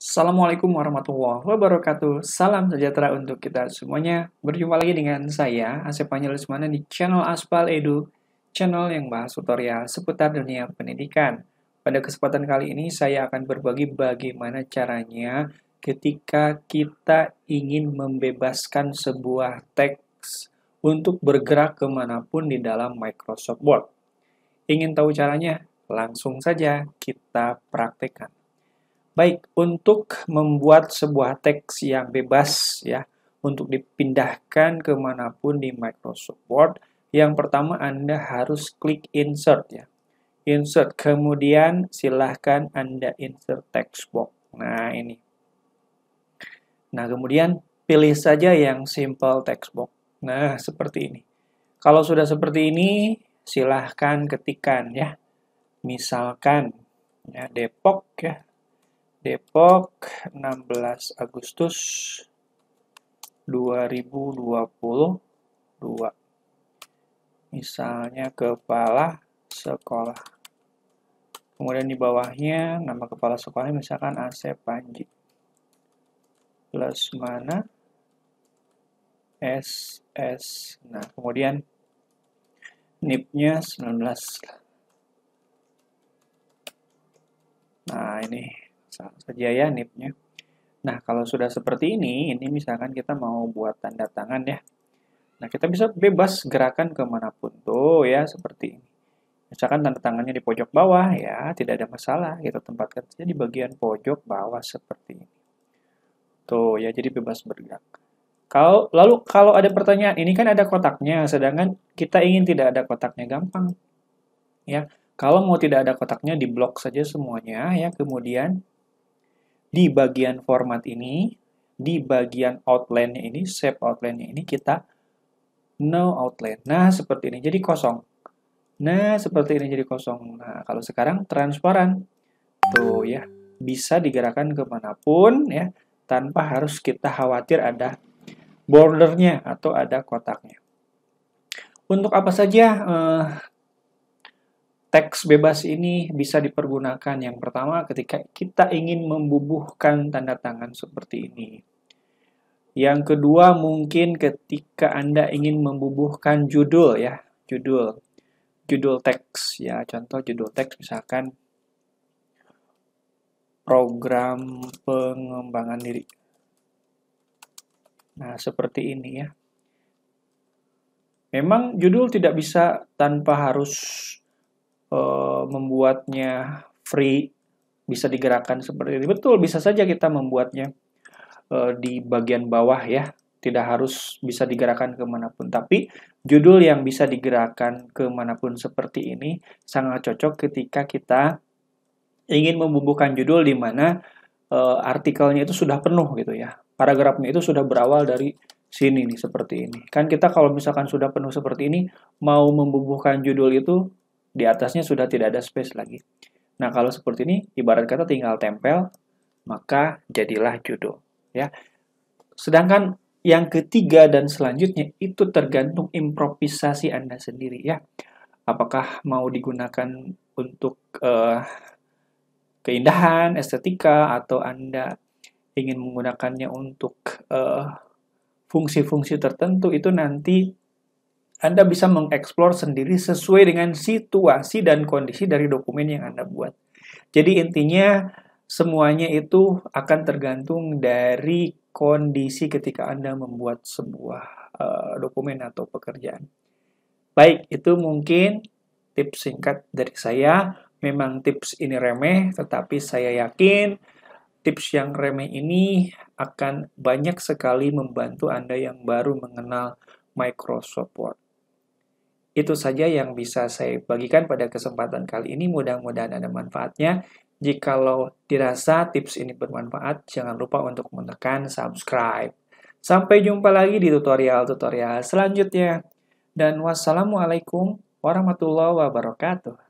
Assalamualaikum warahmatullahi wabarakatuh. Salam sejahtera untuk kita semuanya. Berjumpa lagi dengan saya, Asep di channel Aspal Edu, channel yang bahas tutorial seputar dunia pendidikan. Pada kesempatan kali ini, saya akan berbagi bagaimana caranya ketika kita ingin membebaskan sebuah teks untuk bergerak ke mana pun di dalam Microsoft Word. Ingin tahu caranya? Langsung saja kita praktekkan. Baik, untuk membuat sebuah teks yang bebas ya, untuk dipindahkan ke mana pun di Microsoft Word, yang pertama Anda harus klik Insert ya. Insert, kemudian silahkan Anda insert text box. Nah, ini. Nah, kemudian pilih saja yang simple text box. Nah, seperti ini. Kalau sudah seperti ini, silahkan ketikkan ya. Misalkan ya Depok ya Depok 16 Agustus 2022 misalnya kepala sekolah. Kemudian di bawahnya nama kepala sekolahnya misalkan Asep Panji. Plus mana? SS nah kemudian NIP-nya 19 nah ini saja ya nipnya. Nah, kalau sudah seperti ini, ini misalkan kita mau buat tanda tangan ya. Nah, kita bisa bebas gerakan ke mana pun. Tuh ya, seperti ini. Misalkan tanda tangannya di pojok bawah, ya tidak ada masalah. Kita tempatkan saja di bagian pojok bawah seperti ini. Tuh ya, jadi bebas bergerak. Kalau lalu kalau ada pertanyaan, ini kan ada kotaknya, sedangkan kita ingin tidak ada kotaknya gampang. Ya, kalau mau tidak ada kotaknya di blok saja semuanya ya, kemudian di bagian format ini, di bagian outline-nya ini, shape outline-nya ini kita no outline. Nah, seperti ini. Jadi kosong. Nah, seperti ini jadi kosong. Nah, kalau sekarang transparan. Tuh ya, bisa digerakkan ke mana pun ya, tanpa harus kita khawatir ada bordernya atau ada kotaknya. Untuk apa saja eh, teks bebas ini bisa dipergunakan yang pertama ketika kita ingin membubuhkan tanda tangan seperti ini. Yang kedua mungkin ketika Anda ingin membubuhkan judul ya, judul. Judul teks ya, contoh judul teks misalkan program pengembangan diri. Nah, seperti ini ya. Memang judul tidak bisa tanpa harus uh, membuatnya free bisa digerakkan seperti ini. Betul, bisa saja kita membuatnya uh, di bagian bawah ya. Tidak harus bisa digerakkan ke mana pun. Tapi judul yang bisa digerakkan ke mana pun seperti ini sangat cocok ketika kita ingin membubuhkan judul di mana uh, artikelnya itu sudah penuh gitu ya. Paragrafnya itu sudah berawal dari sini nih seperti ini. Kan kita kalau misalkan sudah penuh seperti ini mau membubuhkan judul itu di atasnya sudah tidak ada space lagi. Nah, kalau seperti ini, ibarat kata tinggal tempel, maka jadilah judul. Ya. Sedangkan yang ketiga dan selanjutnya itu tergantung improvisasi Anda sendiri ya. Apakah mau digunakan untuk uh, keindahan, estetika, atau Anda ingin menggunakannya untuk eh, fungsi-fungsi uh, tertentu, itu nanti anda bisa mengeksplor sendiri sesuai dengan situasi dan kondisi dari dokumen yang Anda buat. Jadi intinya semuanya itu akan tergantung dari kondisi ketika Anda membuat sebuah uh, dokumen atau pekerjaan. Baik, itu mungkin tips singkat dari saya. Memang tips ini remeh, tetapi saya yakin tips yang remeh ini akan banyak sekali membantu Anda yang baru mengenal Microsoft Word. Itu saja yang bisa saya bagikan pada kesempatan kali ini. Mudah-mudahan ada manfaatnya. Jikalau dirasa tips ini bermanfaat, jangan lupa untuk menekan subscribe. Sampai jumpa lagi di tutorial-tutorial selanjutnya. Dan wassalamualaikum warahmatullahi wabarakatuh.